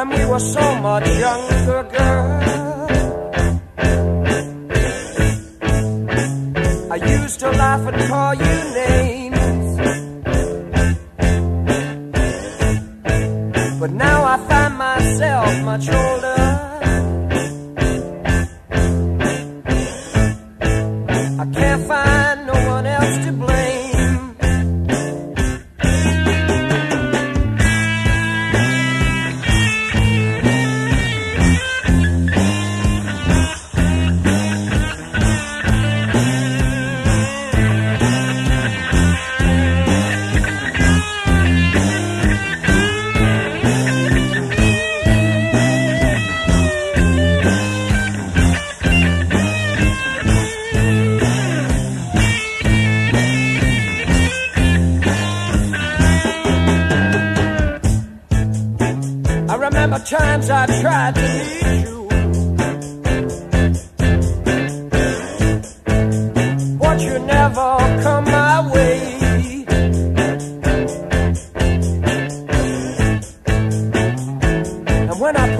when we were so much younger, girl. I used to laugh and call you names. But now I find myself much older. I can't find no one else to blame. Remember times I tried to leave you. But you never come my way. And when I